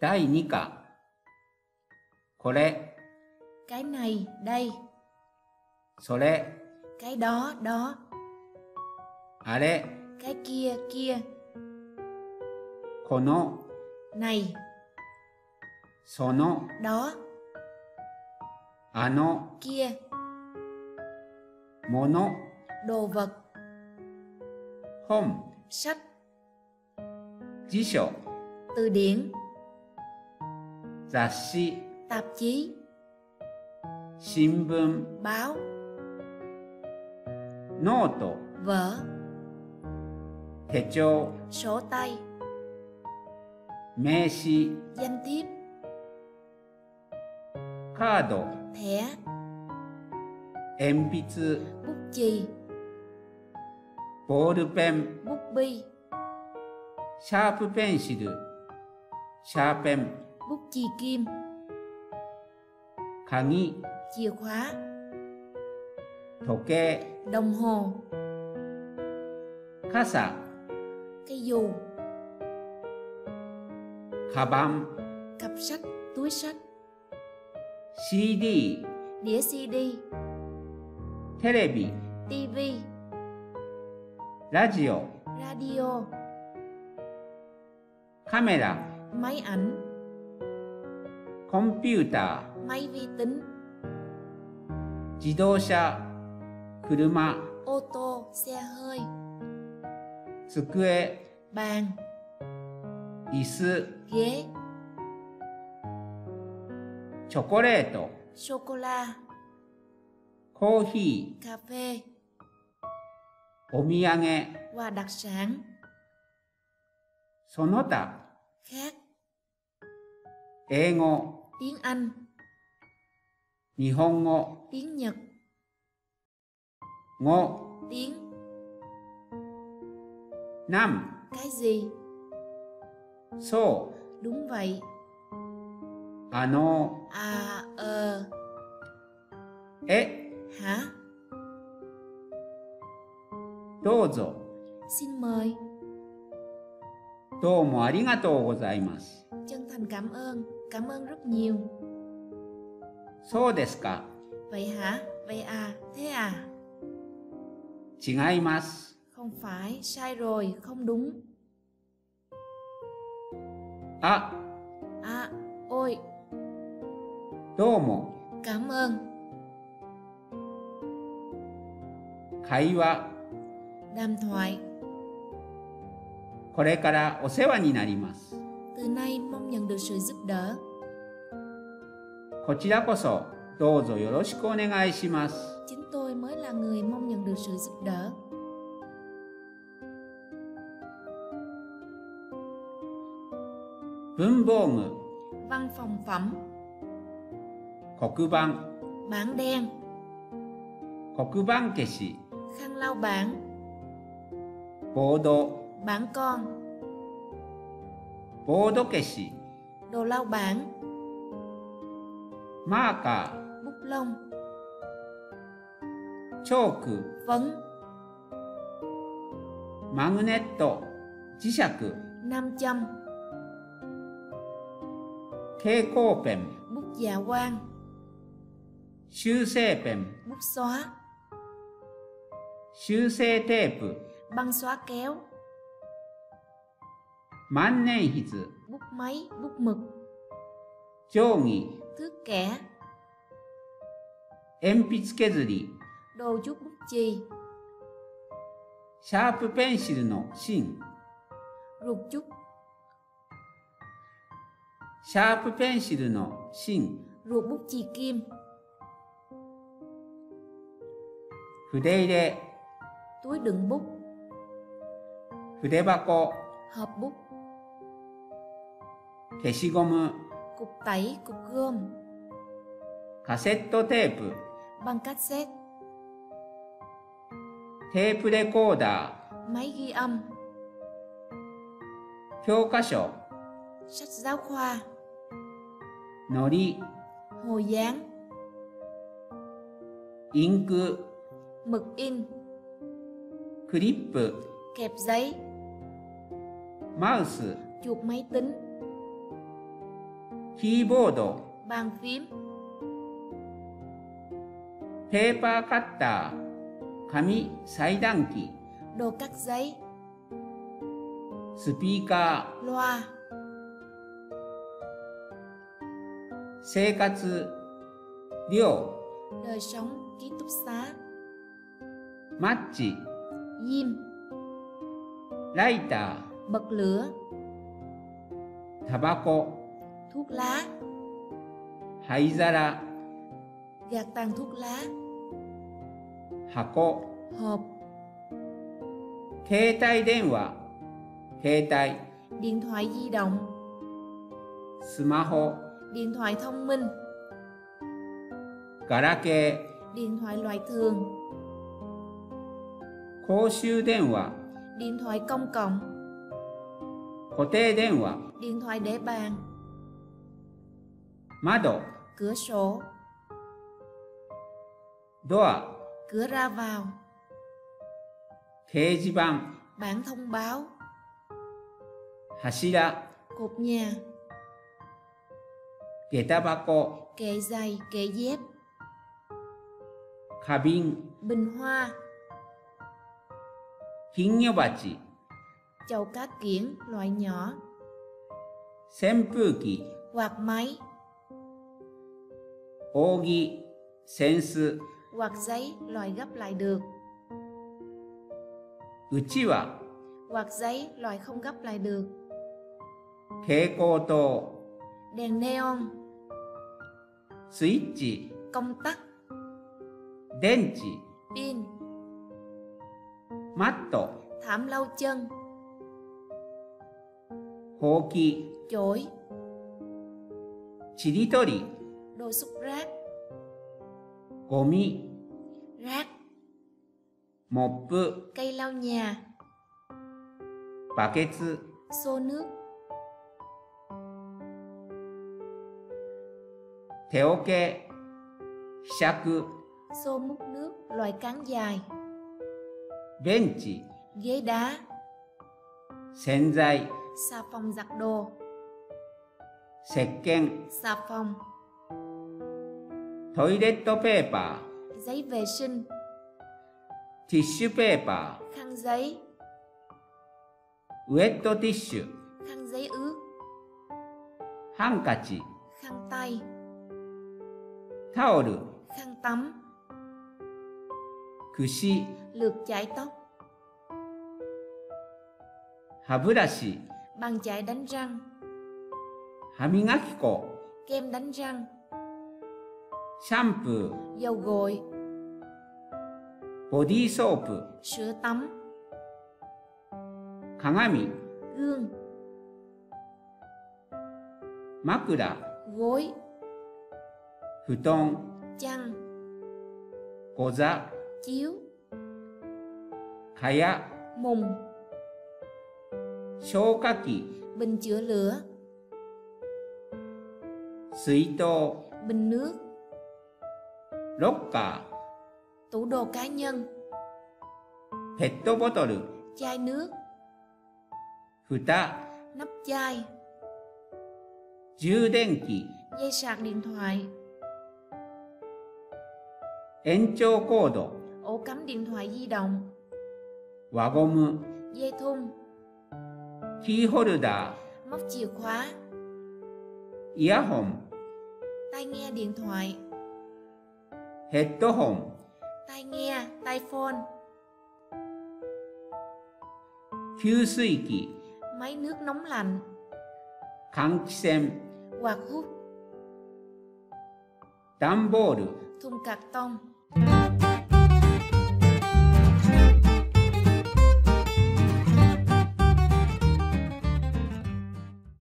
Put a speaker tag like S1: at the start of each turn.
S1: 第2課これ
S2: cái này đây
S1: それ
S2: cái đó đó
S1: あれ
S2: cái kia kia
S1: この
S2: này
S1: その
S2: đó
S1: あの
S2: kia
S1: もの
S2: đồ vật
S1: 本
S2: sách
S1: 辞書
S2: từ điển Tạp chí.
S1: Tạp
S2: Báo.
S1: Nô
S2: Vở.
S1: Thể
S2: Sổ tay.
S1: Mê
S2: Danh thiếp.
S1: Card
S2: Thẻ.
S1: Em
S2: Bút chì.
S1: Ball pen.
S2: Bút bi.
S1: Sharp
S2: bút chì kim.
S1: Kagi
S2: chìa khóa.
S1: Thổ kê.
S2: Đồng hồ.
S1: Kasa
S2: cây dù.
S1: Kaban
S2: cặp sách túi sách.
S1: CD
S2: đĩa CD
S1: Televi
S2: TV Radio.
S1: Radio. Camera.
S2: Máy ảnh.
S1: コンピュータ
S2: ー。マイビ
S1: ー tính。自動車。車。
S2: オート、車配。
S1: 机。
S2: バン。
S1: 椅子。
S2: ゲ
S1: チョコレート。
S2: ショコラ。
S1: コーヒ
S2: ー。カ
S1: フェ。お土産。
S2: ワ、ダクシャン。
S1: その他。英語。
S2: tiếng anh
S1: 日本語
S2: tiếng nhật
S1: 語
S2: tiếng
S1: なん
S2: cái gì
S1: そ
S2: đúng vậy
S1: うあの
S2: à ờ
S1: え
S2: hả
S1: どうぞ
S2: xin mời
S1: どうもありがとうございます
S2: chân thành cảm ơn cảm ơn rất nhiều
S1: そうですか
S2: vậy hả vậy à thế à
S1: 違います
S2: không phải sai rồi không đúng
S1: あ
S2: à ôi
S1: どうも
S2: cảm ơn
S1: 会話
S2: đàm thoại
S1: これからお世話になります
S2: từ nay mong nhận được sự giúp đỡ
S1: こちらこそどうぞよろしくお願いします
S2: chính tôi mới là người mong nhận được sự giúp đỡ
S1: 文房具
S2: văn phòng phẩm
S1: 黒板
S2: bảng đen
S1: 黒板消し
S2: khăn lau bảng
S1: ボード
S2: bảng con
S1: 보도깨씨
S2: đồ lau bảng.
S1: 마카
S2: bút lông.
S1: 초크
S2: phấn.
S1: 마그네토 지샥
S2: nam châm.
S1: 케이코펜
S2: bút dạ quang.
S1: 슈세펜
S2: bút xóa.
S1: 슈세 테이프
S2: băng xóa kéo.
S1: 万年筆
S2: bút máy bút mực
S1: 定規
S2: thước kẻ
S1: 鉛筆削り
S2: đồ chút bút chì
S1: シャープペンシルの芯
S2: ruột chút
S1: シャープペンシルの芯
S2: ruột bút chì kim
S1: 筆入れ
S2: túi đựng bút
S1: 筆箱
S2: hộp bút
S1: 消しゴム
S2: cục tẩy cục gom
S1: カセットテープ
S2: băng cassette
S1: テープレコーダ
S2: máy ghi âm
S1: ー教科書
S2: sách giáo khoa
S1: のり
S2: hồi dán
S1: インク
S2: mực in
S1: クリップ
S2: kẹp giấy,
S1: マウス
S2: chuột máy tính,
S1: keyboard.
S2: Bàn phím.
S1: Paper cutter. 紙裁断機
S2: đồ cắt giấy.
S1: Speaker.
S2: ロ
S1: ア生活寮
S2: đời sống ký túc xá.
S1: マッチ
S2: diêm
S1: ライター
S2: bật lửa.
S1: タバコ
S2: thuốc lá,
S1: 灰皿
S2: gạt tàn thuốc lá,
S1: 箱
S2: hộp,
S1: 携帯電話携帯
S2: điện thoại di động,
S1: スマホ
S2: điện thoại thông minh,
S1: ガラケ
S2: điện thoại loại thường,
S1: ー公衆電話
S2: điện thoại công cộng,
S1: 固定電話
S2: điện thoại để bàn,
S1: 窓
S2: cửa sổ,
S1: ドア
S2: cửa ra vào,
S1: 掲示板
S2: bảng thông báo,
S1: 柱
S2: cột nhà,
S1: 下駄箱
S2: kệ giày, kệ dép,
S1: 花瓶
S2: bình hoa,
S1: 金魚鉢
S2: chậu cá kiển loại nhỏ,
S1: 扇風機
S2: quạt máy,
S1: ogi sensu
S2: hoặc giấy loại gấp lại được.
S1: Uchiwa
S2: hoặc giấy loại không gấp lại được.
S1: Keiko to
S2: đèn neon.
S1: Switch
S2: công tắc.
S1: Denchi
S2: pin.
S1: Matto
S2: thảm lau chân.
S1: Hoki
S2: chổi.
S1: Chiritori
S2: đồ xúc rác.
S1: 고미
S2: rác.
S1: Mop
S2: cây lau nhà.
S1: Bucket
S2: xô nước.
S1: Theo kê, teoke shaku
S2: xô múc nước loài cán dài.
S1: Bench
S2: ghế đá.
S1: Senzai
S2: xà phòng giặt đồ.
S1: Sẹt ken
S2: xà phòng.
S1: トイレットペーパ
S2: giấy vệ sinh,
S1: ーティッシュペーパ
S2: khăn giấy,
S1: ーウェットティッシュ
S2: khăn giấy ướt,
S1: ハンカチ
S2: khăn tay,
S1: タオル
S2: khăn tắm,
S1: 櫛
S2: lược chải tóc,
S1: 歯ブラシ
S2: bàn chải đánh răng,
S1: 歯磨き粉
S2: kem đánh răng,
S1: シャンプー
S2: dầu gội,
S1: ボディーソープ
S2: sữa tắm,
S1: 鏡
S2: gương,
S1: 枕
S2: gối,
S1: 布団
S2: chăn,
S1: ご座
S2: chiếu,
S1: かや
S2: mùng,
S1: 消火器
S2: bình chữa lửa,
S1: 水筒
S2: bình nước,
S1: ロッカ
S2: tủ đồ cá nhân,
S1: ーペットボトル
S2: chai nước,
S1: 蓋
S2: nắp chai,
S1: 充電器
S2: dây sạc điện thoại,
S1: 延長コード
S2: ổ cắm điện thoại di động,
S1: 輪ゴム
S2: dây thun,
S1: キーホルダ
S2: móc chìa khóa,
S1: ーイヤホン
S2: tai nghe điện thoại,
S1: 헤드홈
S2: tai nghe tai phone.
S1: 규수기
S2: máy nước nóng lạnh.
S1: Kháng 강쌤
S2: quạt hút.
S1: 담보르
S2: thùng cạc tông.